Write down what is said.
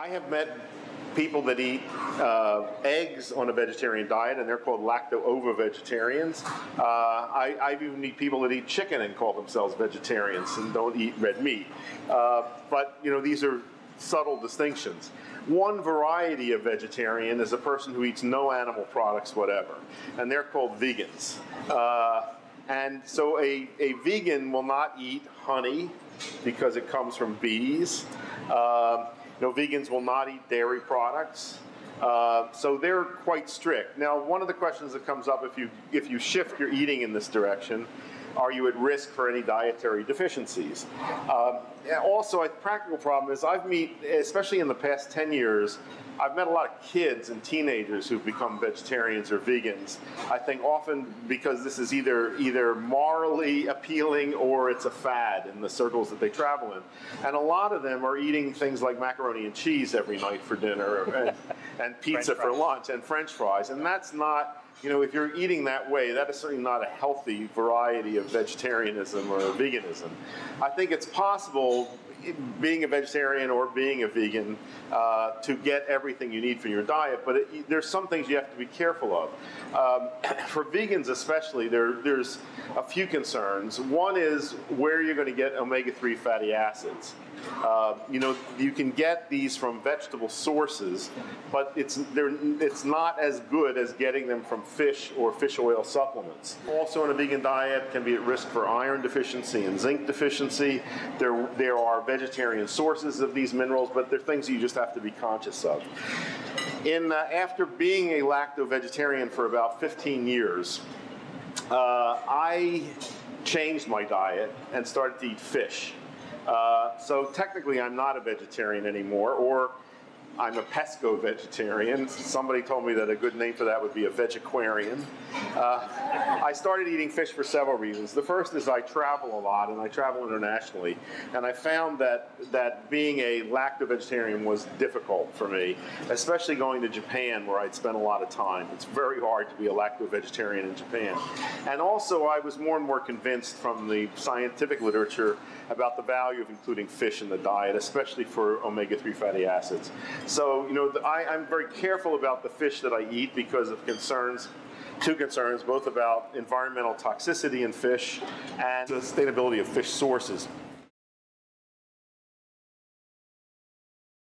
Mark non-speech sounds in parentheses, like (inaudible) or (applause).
I have met people that eat uh, eggs on a vegetarian diet, and they're called lacto-ovo vegetarians. Uh, I, I even meet people that eat chicken and call themselves vegetarians and don't eat red meat. Uh, but you know, these are subtle distinctions. One variety of vegetarian is a person who eats no animal products whatever, and they're called vegans. Uh, and so a, a vegan will not eat honey because it comes from bees. Uh, know, vegans will not eat dairy products. Uh, so they're quite strict. Now, one of the questions that comes up if you if you shift your eating in this direction are you at risk for any dietary deficiencies? Um, also, a practical problem is I've met, especially in the past 10 years, I've met a lot of kids and teenagers who've become vegetarians or vegans. I think often because this is either either morally appealing or it's a fad in the circles that they travel in. And a lot of them are eating things like macaroni and cheese every night for dinner and, and pizza for lunch and french fries. And that's not you know, if you're eating that way, that is certainly not a healthy variety of vegetarianism or veganism. I think it's possible, being a vegetarian or being a vegan, uh, to get everything you need for your diet, but it, there's some things you have to be careful of. Um, (clears throat) for vegans especially, there, there's a few concerns. One is where you're going to get omega-3 fatty acids. Uh, you know, you can get these from vegetable sources, but it's it's not as good as getting them from fish or fish oil supplements. Also, in a vegan diet, can be at risk for iron deficiency and zinc deficiency. There there are vegetarian sources of these minerals, but they're things you just have to be conscious of. In uh, after being a lacto vegetarian for about 15 years, uh, I changed my diet and started to eat fish. Uh, so technically, I'm not a vegetarian anymore, or I'm a pesco vegetarian. Somebody told me that a good name for that would be a vegetarian. Uh, I started eating fish for several reasons. The first is I travel a lot and I travel internationally, and I found that that being a lacto vegetarian was difficult for me, especially going to Japan where I'd spent a lot of time. It's very hard to be a lacto vegetarian in Japan, and also I was more and more convinced from the scientific literature about the value of including fish in the diet, especially for omega-3 fatty acids. So, you know, the, I, I'm very careful about the fish that I eat because of concerns two concerns, both about environmental toxicity in fish and the sustainability of fish sources.